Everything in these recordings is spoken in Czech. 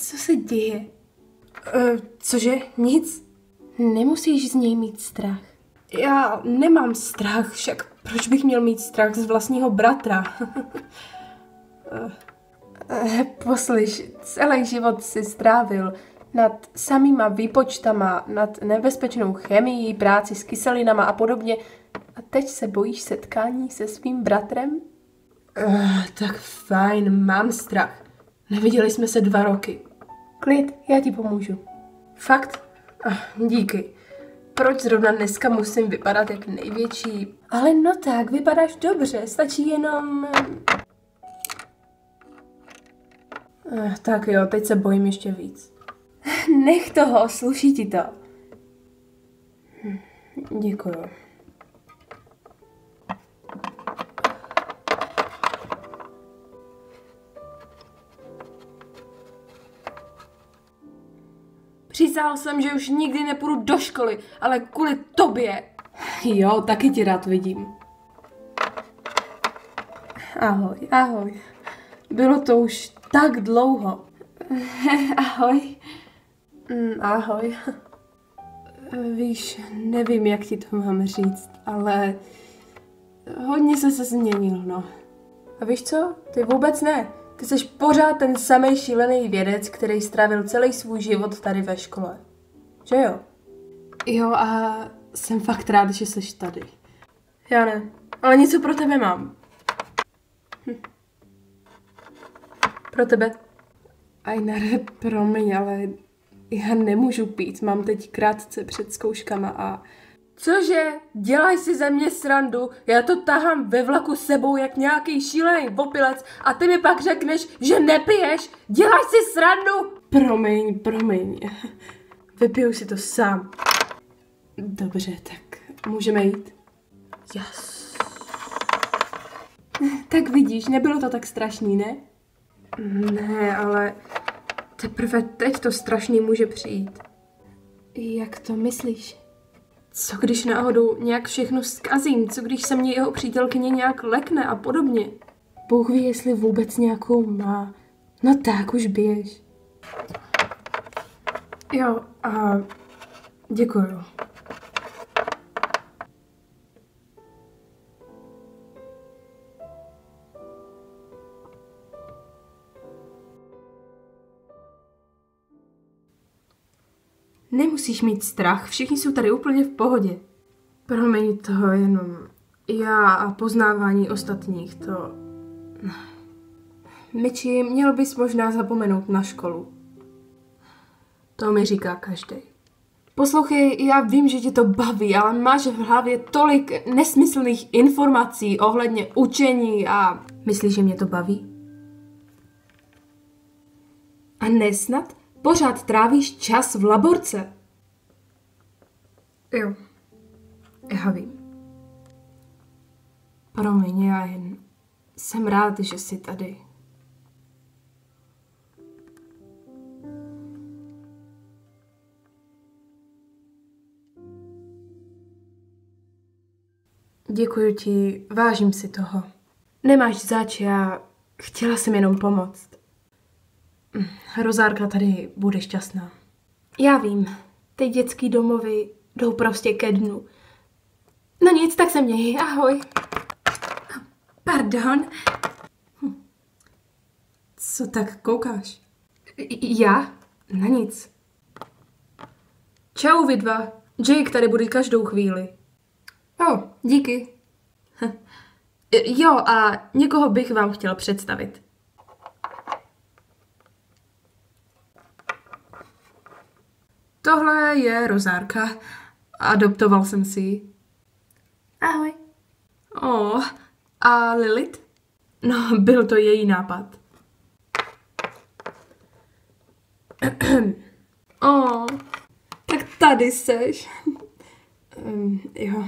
Co se děje? Uh, cože? Nic? Nemusíš z něj mít strach. Já nemám strach, však proč bych měl mít strach z vlastního bratra? uh, poslyš, celý život si strávil nad samýma výpočtama, nad nebezpečnou chemií, práci s kyselinama a podobně. A teď se bojíš setkání se svým bratrem? Uh, tak fajn, mám strach. Neviděli jsme se dva roky. Klid, já ti pomůžu. Fakt? Uh, díky. Proč zrovna dneska musím vypadat jak největší? Ale no tak, vypadáš dobře, stačí jenom... Uh, tak jo, teď se bojím ještě víc. Nech toho, sluší ti to. Hm, děkuju. Přísahal jsem, že už nikdy nepůjdu do školy, ale kvůli tobě. Jo, taky ti rád vidím. Ahoj, ahoj. Bylo to už tak dlouho. ahoj. Mm, ahoj. Víš, nevím, jak ti to mám říct, ale hodně se se změnil, no. A víš co? Ty vůbec ne. Ty jsi pořád ten samý šílený vědec, který strávil celý svůj život tady ve škole. Že jo? Jo a jsem fakt rád, že jsi tady. Já ne, ale něco pro tebe mám. Hm. Pro tebe. Ajnare, promiň, ale já nemůžu pít, mám teď krátce před zkouškama a... Cože? Dělaj si ze mě srandu, já to tahám ve vlaku sebou jak nějaký šílený opilec a ty mi pak řekneš, že nepiješ? Dělaj si srandu! Promiň, promiň. Vypiju si to sám. Dobře, tak můžeme jít? Yes. Tak vidíš, nebylo to tak strašný, ne? Ne, ale teprve teď to strašný může přijít. Jak to myslíš? Co když náhodou nějak všechno zkazím? Co když se mě jeho přítelkyně nějak lekne a podobně? Bůh ví, jestli vůbec nějakou má. No tak, už běž. Jo, a děkuju. Nemusíš mít strach, všichni jsou tady úplně v pohodě. Promiň toho jenom já a poznávání ostatních, to... Myči, měl bys možná zapomenout na školu. To mi říká každý. Poslouchej, já vím, že tě to baví, ale máš v hlavě tolik nesmyslných informací ohledně učení a... Myslíš, že mě to baví? A nesnad Pořád trávíš čas v laborce. Jo, já vím. Promiň, já jen jsem rád, že jsi tady. Děkuji ti, vážím si toho. Nemáš zač, já chtěla jsem jenom pomoct. Rozárka tady bude šťastná. Já vím, ty dětský domovy jdou prostě ke dnu. No nic, tak se měj, ahoj. Pardon. Hm. Co tak koukáš? Já? Na nic. Čau vy dva. Jake tady bude každou chvíli. O, díky. Jo, a někoho bych vám chtěl představit. Tohle je Rozárka. Adoptoval jsem si ji. Ahoj. O, a Lilith? No, byl to její nápad. o, tak tady seš. um, jo.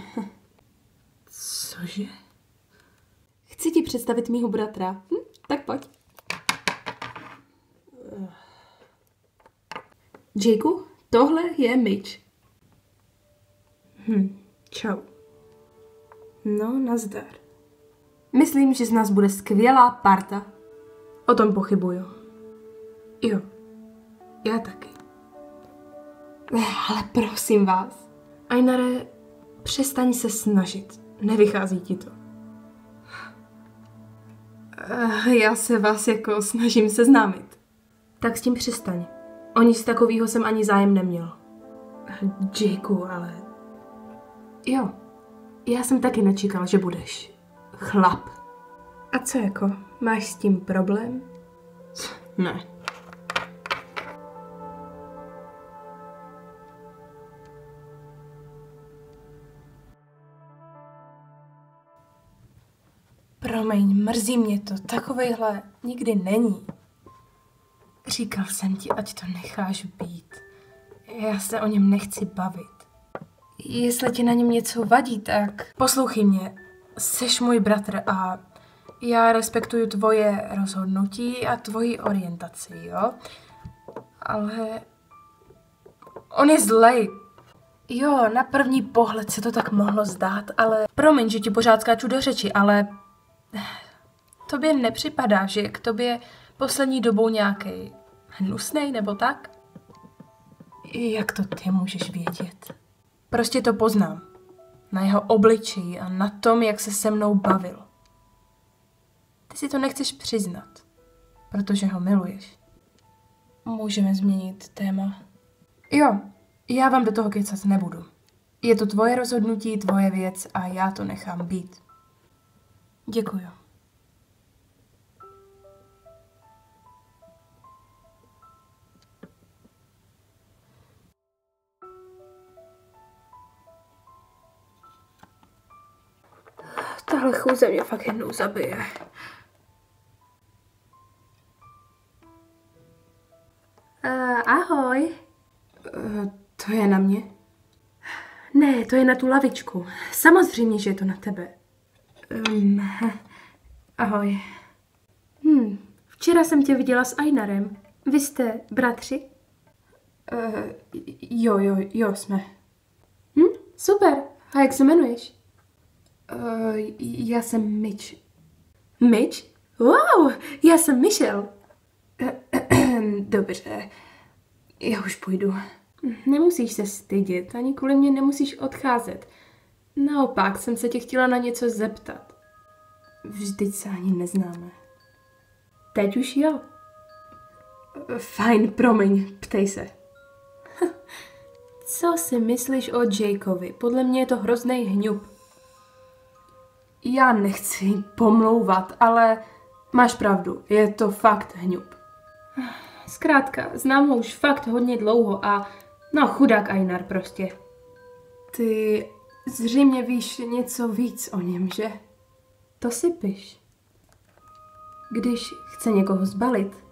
Cože? Chci ti představit mýho bratra. Hm, tak pojď. Jakeu, Tohle je Mitch. Hm, čau. No, nazdar. Myslím, že z nás bude skvělá parta. O tom pochybuju. Jo. Já taky. Ale prosím vás. Ainare, přestaň se snažit. Nevychází ti to. Eh, Já se vás jako snažím seznámit. Tak s tím přestaň. O nic takového jsem ani zájem neměl. Jakeu, ale... Jo, já jsem taky nečekal, že budeš chlap. A co jako, máš s tím problém? Ne. Promiň, mrzí mě to, takovejhle nikdy není. Říkal jsem ti, ať to necháš být. Já se o něm nechci bavit. Jestli ti na něm něco vadí, tak poslouchej mě. Seš můj bratr a já respektuju tvoje rozhodnutí a tvoji orientaci, jo? Ale on je zlej. Jo, na první pohled se to tak mohlo zdát, ale promiň, že ti pořád skáču do řeči, ale tobě nepřipadá, že k tobě poslední dobou nějaký hnusnej nebo tak? Jak to ty můžeš vědět? Prostě to poznám. Na jeho obličeji a na tom, jak se se mnou bavil. Ty si to nechceš přiznat, protože ho miluješ. Můžeme změnit téma. Jo, já vám do toho kecat nebudu. Je to tvoje rozhodnutí, tvoje věc a já to nechám být. Děkuju. Tahle chůze mě fakt jednou zabije. Uh, ahoj. Uh, to je na mě? Ne, to je na tu lavičku. Samozřejmě, že je to na tebe. Um, ahoj. Hm, včera jsem tě viděla s Ainarem. Vy jste bratři? Uh, jo, jo, jo, jsme. Hm, super. A jak se jmenuješ? Uh, já jsem Mitch. Mitch? Wow, já jsem Michelle. Dobře, já už půjdu. Nemusíš se stydět, ani kvůli mě nemusíš odcházet. Naopak jsem se tě chtěla na něco zeptat. Vždyť se ani neznáme. Teď už jo. Fajn, promiň, ptej se. Co si myslíš o Jakeovi? Podle mě je to hrozný hňup. Já nechci pomlouvat, ale máš pravdu, je to fakt hňup. Zkrátka, znám ho už fakt hodně dlouho a no chudák Einar prostě. Ty zřejmě víš něco víc o něm, že? To si piš. Když chce někoho zbalit,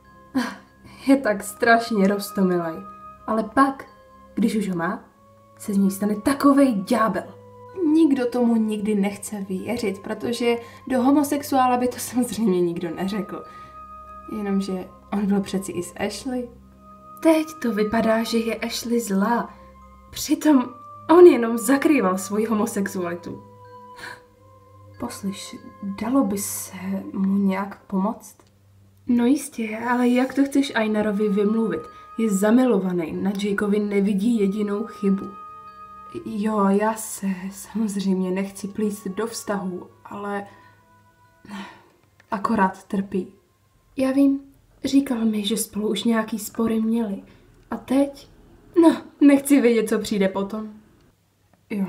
je tak strašně roztomilej. Ale pak, když už ho má, se z něj stane takovej ďábel. Nikdo tomu nikdy nechce věřit, protože do homosexuála by to samozřejmě nikdo neřekl. Jenomže on byl přeci i s Ashley. Teď to vypadá, že je Ashley zlá. Přitom on jenom zakrýval svoji homosexualitu. Poslyš, dalo by se mu nějak pomoct? No jistě, ale jak to chceš Ainarovi vymluvit? Je zamilovaný, na Jakeovi nevidí jedinou chybu. Jo, já se samozřejmě nechci plíst do vztahu, ale akorát trpí. Já vím, říkal mi, že spolu už nějaký spory měli. A teď? No, nechci vědět, co přijde potom. Jo.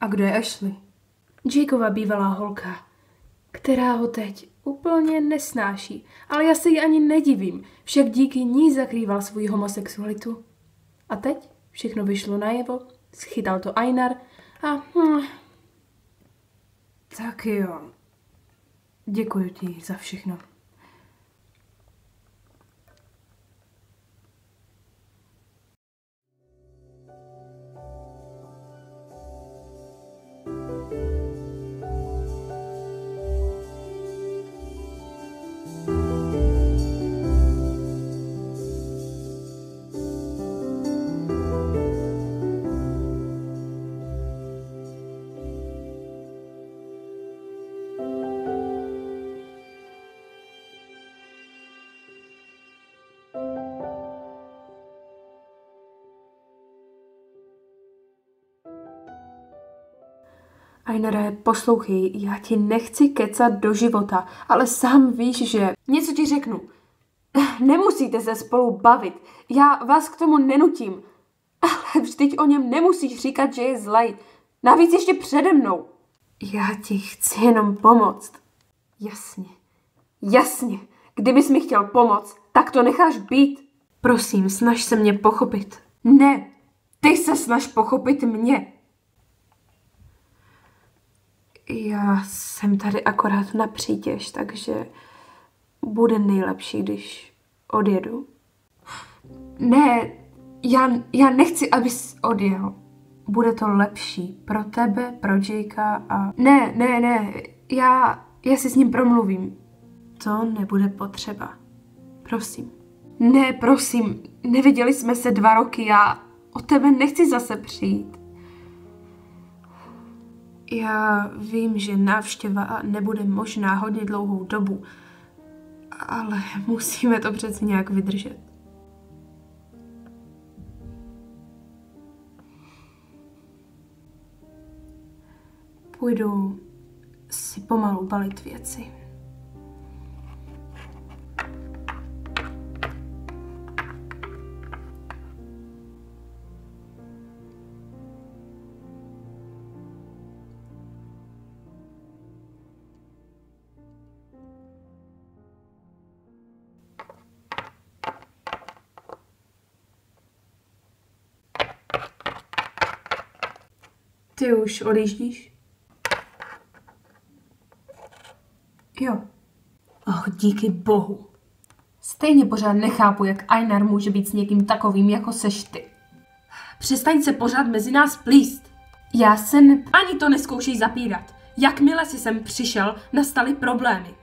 A kdo je Ashley? Jakeova bývalá holka, která ho teď úplně nesnáší, ale já se jí ani nedivím, však díky ní zakrýval svou homosexualitu. A teď všechno vyšlo najevo, schytal to Einar a... Hm, tak jo. Děkuji ti za všechno. Ainare, poslouchej, já ti nechci kecat do života, ale sám víš, že... Něco ti řeknu. Nemusíte se spolu bavit. Já vás k tomu nenutím. Ale vždyť o něm nemusíš říkat, že je zlej. Navíc ještě přede mnou. Já ti chci jenom pomoct. Jasně. Jasně. Kdybys mi chtěl pomoct, tak to necháš být. Prosím, snaž se mě pochopit. Ne, ty se snaž pochopit mě. Já jsem tady akorát na přítěž, takže bude nejlepší, když odjedu. Ne, já, já nechci, abys odjel. Bude to lepší pro tebe, pro Jakea a... Ne, ne, ne, já, já si s ním promluvím. To nebude potřeba. Prosím. Ne, prosím, neviděli jsme se dva roky, já o tebe nechci zase přijít. Já vím, že návštěva nebude možná hodně dlouhou dobu, ale musíme to přeci nějak vydržet. Půjdu si pomalu balit věci. Ty už odjíždíš? Jo. Oh, díky bohu. Stejně pořád nechápu, jak Einar může být s někým takovým, jako seš ty. Přestaň se pořád mezi nás plíst. Já se ne... Ani to neskoušej zapírat. Jakmile si sem přišel, nastaly problémy.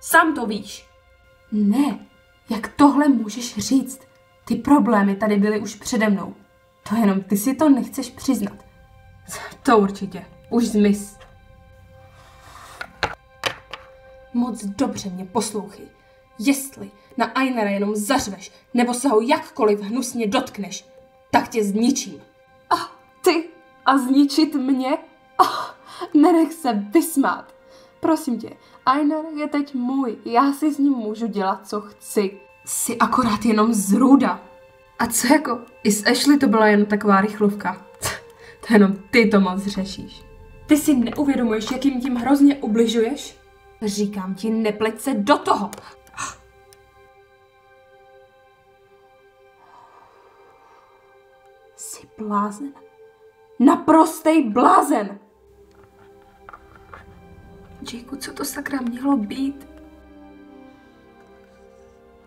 Sám to víš. Ne, jak tohle můžeš říct? Ty problémy tady byly už přede mnou. To jenom ty si to nechceš přiznat. To určitě. Už zmiz. Moc dobře mě poslouchej. Jestli na Ainera jenom zařveš, nebo se ho jakkoliv hnusně dotkneš, tak tě zničím. A oh, ty? A zničit mě? Oh, nenech se vysmát. Prosím tě, Ainer je teď můj. Já si s ním můžu dělat, co chci. Jsi akorát jenom zrůda. A co jako? I s Ashley to byla jen taková rychlovka. To jenom ty to moc řešíš. Ty si neuvědomuješ, jakým tím hrozně ubližuješ? Říkám ti, nepleť se do toho. Jsi blázen. Naprostej blázen. Jakeu, co to sakra mělo být?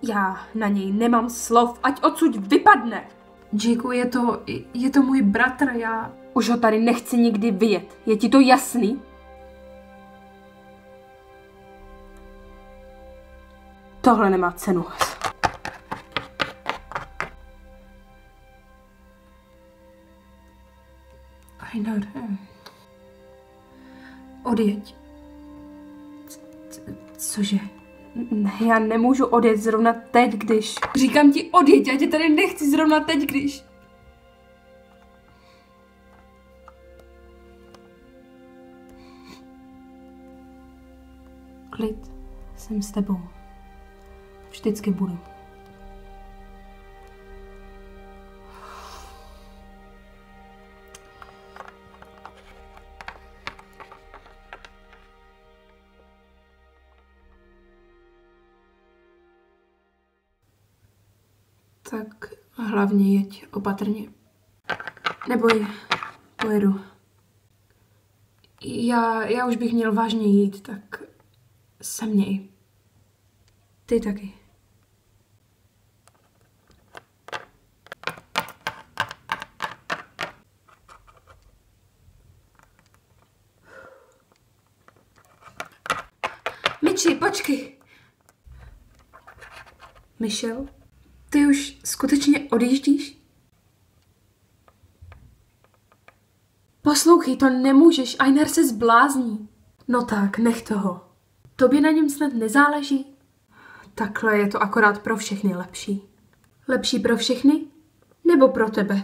Já na něj nemám slov, ať odsud vypadne. Jakeu, je to, je to můj bratr, já už ho tady nechci nikdy vidět. Je ti to jasný? Tohle nemá cenu. Einar, odjeď. Cože? Ne, já nemůžu odjet zrovna teď, když... Říkám ti odjeď, já tě tady nechci zrovna teď, když... Klid, jsem s tebou. Vždycky budu. Tak hlavně jeď opatrně. Neboj, pojedu. Já, já už bych měl vážně jít, tak se měj. Ty taky. Miči, počkej. Michel, ty už skutečně odjíždíš? Poslouchej, to nemůžeš, Einar se zblázní. No tak, nech toho. Tobě na něm snad nezáleží? Takhle je to akorát pro všechny lepší. Lepší pro všechny? Nebo pro tebe?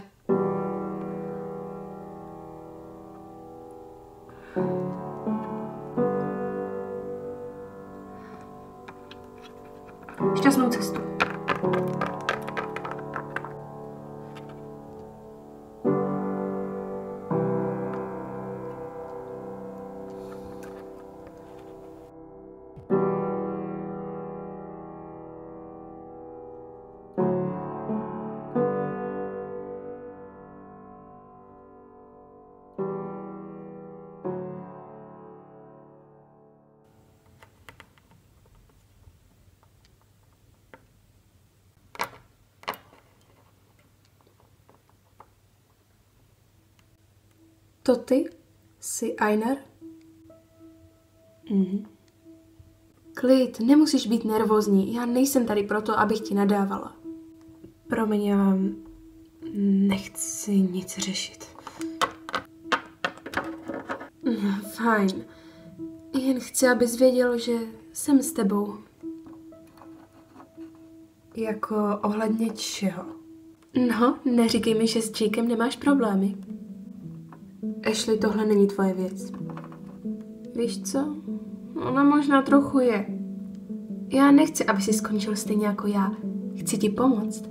To ty? Jsi Einar? Mhm. Klid, nemusíš být nervózní. Já nejsem tady proto, abych ti nadávala. Promiň, já nechci nic řešit. Mhm, Fajn. Jen chci, abys věděl, že jsem s tebou. Jako ohledně čeho? No, neříkej mi, že s Jakem nemáš problémy. Ashley, tohle není tvoje věc. Víš co? Ona možná trochu je. Já nechci, aby si skončil stejně jako já. Chci ti pomoct.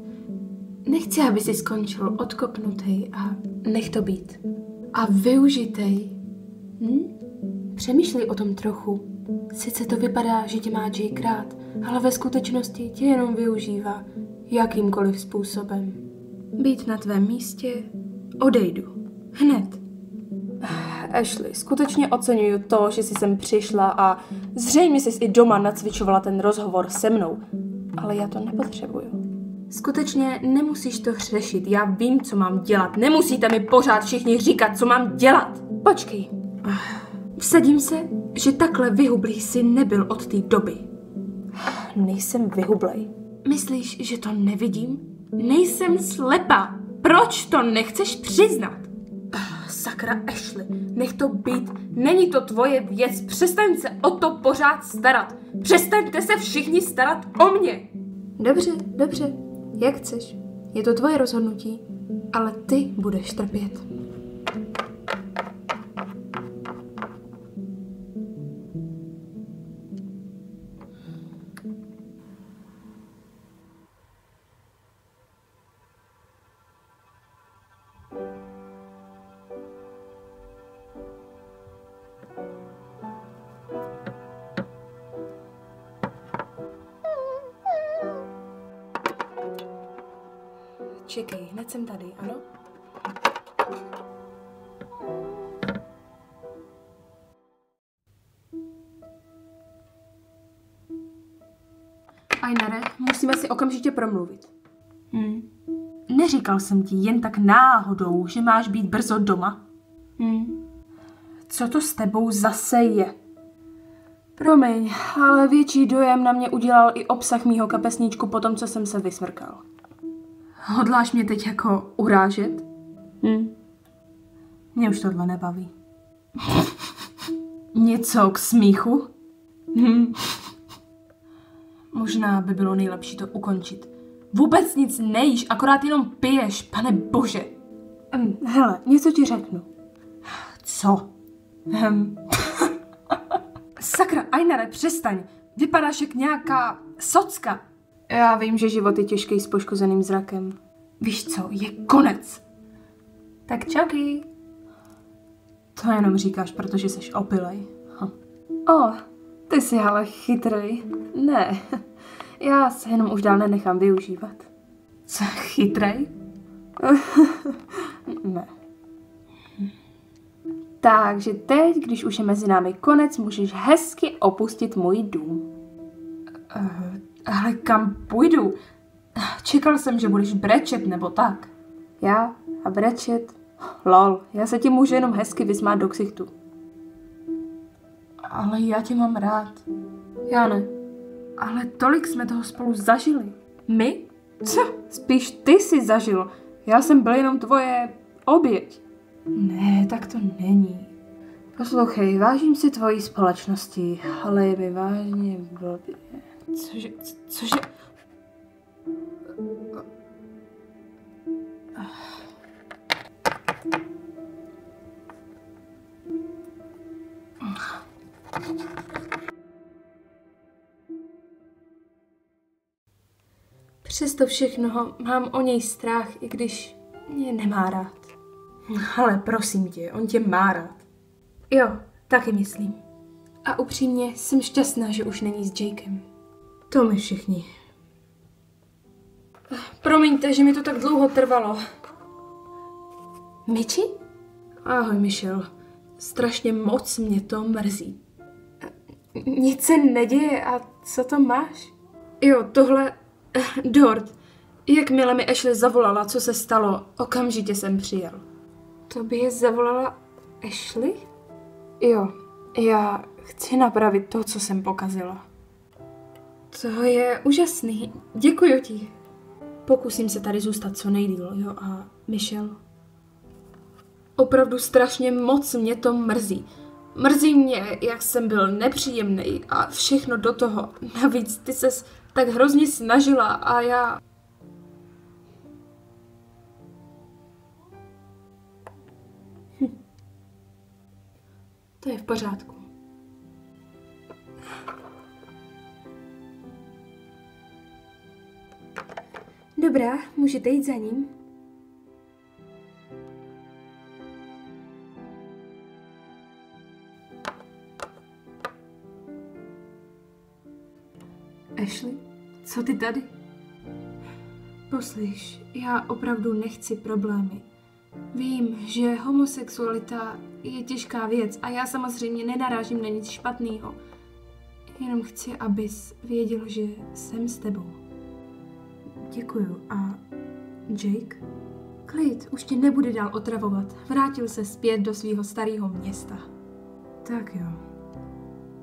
Nechci, aby si skončil odkopnutý a nech to být. A využitej. Hm? Přemýšlej o tom trochu. Sice to vypadá, že tě má Jake rád, ale ve skutečnosti tě jenom využívá jakýmkoliv způsobem. Být na tvém místě, odejdu. Hned. Ashley, skutečně oceňuju to, že jsi sem přišla a zřejmě jsi i doma nacvičovala ten rozhovor se mnou. Ale já to nepotřebuju. Skutečně nemusíš to řešit. Já vím, co mám dělat. Nemusíte mi pořád všichni říkat, co mám dělat. Počkej. Vsadím se, že takhle vyhublý jsi nebyl od té doby. Nejsem vyhublej. Myslíš, že to nevidím? Nejsem slepá. Proč to nechceš přiznat? Sakra Ashley, nech to být. Není to tvoje věc. Přestaň se o to pořád starat. Přestaňte se všichni starat o mě. Dobře, dobře. Jak chceš. Je to tvoje rozhodnutí, ale ty budeš trpět. Čekej, hned jsem tady, ano? Ainare, musíme si okamžitě promluvit. Hmm. Neříkal jsem ti jen tak náhodou, že máš být brzo doma. Hmm. Co to s tebou zase je? Promiň, ale větší dojem na mě udělal i obsah mýho kapesníčku po tom, co jsem se vysmrkal. Hodláš mě teď jako urážet? Hm. Mě už tohle nebaví. Něco k smíchu? Hm. Možná by bylo nejlepší to ukončit. Vůbec nic nejíš, akorát jenom piješ, pane bože. Um, hele, něco ti řeknu. Co? Um. Sakra, Ainare, přestaň. Vypadáš jak nějaká socka. Já vím, že život je těžký s poškozeným zrakem. Víš co, je konec. Tak čaky. To jenom říkáš, protože jsi opilej. Hm. O, ty jsi ale chytrej. Ne, já se jenom už dál nenechám využívat. Co, chytrej? ne. Takže teď, když už je mezi námi konec, můžeš hezky opustit můj dům. Uh, ale kam půjdu? Čekal jsem, že budeš brečet nebo tak. Já a brečet? Lol, já se ti můžu jenom hezky vysmát do ksichtu. Ale já tě mám rád. Já ne. Ale tolik jsme toho spolu zažili. My? Co? Spíš ty jsi zažil. Já jsem byl jenom tvoje oběť. Ne, tak to není. Poslouchej, vážím si tvojí společnosti, ale je mi vážně blbě. Cože, cože? Přesto všechno mám o něj strach, i když mě nemá rád. Ale prosím tě, on tě má rád. Jo, taky myslím. A upřímně jsem šťastná, že už není s Jakem. To my všichni. Promiňte, že mi to tak dlouho trvalo. Miči? Ahoj, Michel. Strašně moc mě to mrzí. Nic se neděje a co to máš? Jo, tohle... eh, Dort. Jakmile mi Ashley zavolala, co se stalo, okamžitě jsem přijel. To by je zavolala Ashley? Jo, já chci napravit to, co jsem pokazila. To je úžasný. Děkuji ti. Pokusím se tady zůstat co nejdýl, jo, a Michel? Opravdu strašně moc mě to mrzí. Mrzí mě, jak jsem byl nepříjemný a všechno do toho. Navíc ty ses tak hrozně snažila a já... Hm. To je v pořádku. Dobrá, můžete jít za ním. Ashley, co ty tady? Poslyš, já opravdu nechci problémy. Vím, že homosexualita je těžká věc a já samozřejmě nenarážím na nic špatného. Jenom chci, abys věděl, že jsem s tebou. Děkuju. A Jake? Klid, už tě nebude dál otravovat. Vrátil se zpět do svého starého města. Tak jo.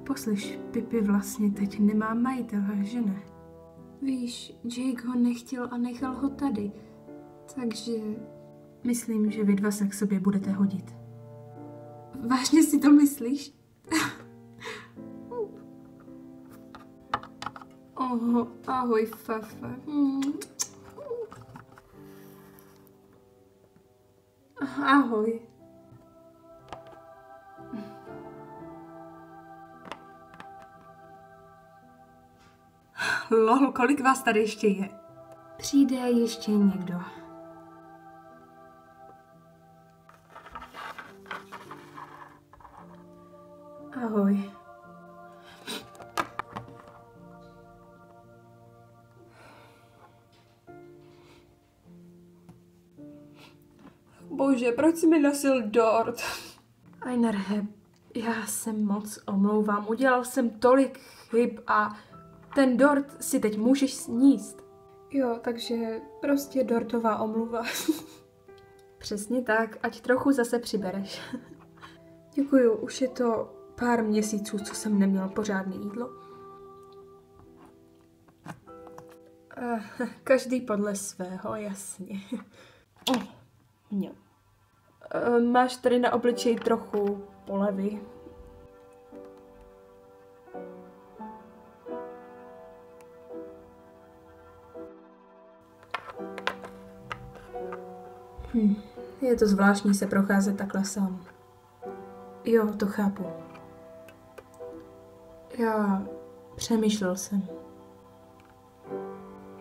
Poslyš, Pipi vlastně teď nemá majitele, že ne? Víš, Jake ho nechtěl a nechal ho tady. Takže myslím, že vy dva se k sobě budete hodit. Vážně si to myslíš? Oho, ahoj, Fafa. Hmm. Ahoj. Lol, kolik vás tady ještě je? Přijde ještě někdo. Bože, proč jsi mi nosil dort? Einarhe, já se moc omlouvám. Udělal jsem tolik chyb a ten dort si teď můžeš sníst. Jo, takže prostě dortová omluva. Přesně tak, ať trochu zase přibereš. Děkuju, už je to pár měsíců, co jsem neměl pořádné jídlo. Eh, Každý podle svého, jasně. Jo. Eh, Máš tady na obličeji trochu polevy. Hm. Je to zvláštní se procházet takhle sám. Jo, to chápu. Já přemýšlel jsem.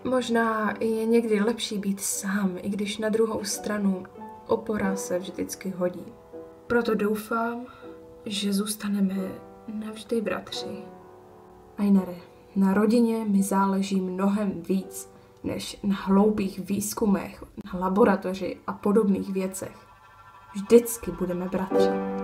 Možná je někdy lepší být sám, i když na druhou stranu opora se vždycky hodí. Proto doufám, že zůstaneme navždy bratři. Ainere, na rodině mi záleží mnohem víc než na hloupých výzkumech, na laboratoři a podobných věcech. Vždycky budeme bratři.